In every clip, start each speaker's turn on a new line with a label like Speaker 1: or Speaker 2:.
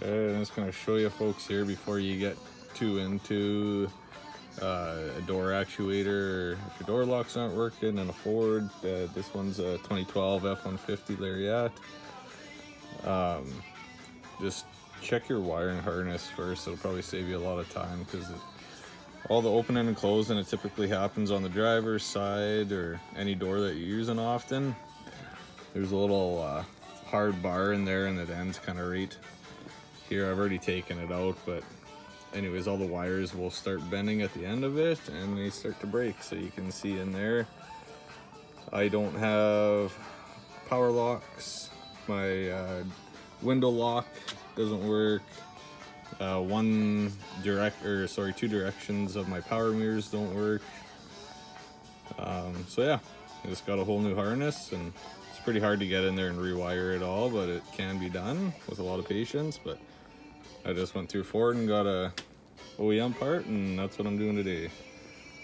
Speaker 1: And I'm just gonna show you folks here before you get too into uh, a door actuator. If your door locks aren't working in a Ford, uh, this one's a 2012 F-150 Lariat. Um, just check your wiring harness first. It'll probably save you a lot of time because all the opening and closing, it typically happens on the driver's side or any door that you're using often. There's a little uh, hard bar in there and it ends kind of right here. I've already taken it out, but anyways, all the wires will start bending at the end of it and they start to break. So you can see in there, I don't have power locks. My uh, window lock doesn't work. Uh, one direct, or sorry, two directions of my power mirrors don't work. Um, so yeah, I just got a whole new harness and it's pretty hard to get in there and rewire it all, but it can be done with a lot of patience. But I just went through Ford and got a OEM part and that's what I'm doing today.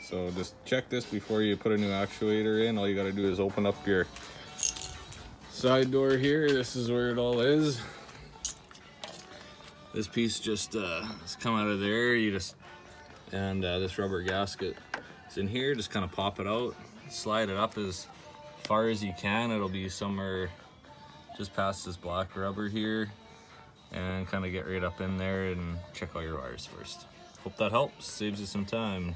Speaker 1: So just check this before you put a new actuator in. All you gotta do is open up your side door here. This is where it all is. This piece just uh, has come out of there. You just, and uh, this rubber gasket is in here. Just kind of pop it out, slide it up as far as you can. It'll be somewhere just past this black rubber here and kind of get right up in there and check all your wires first. Hope that helps, saves you some time.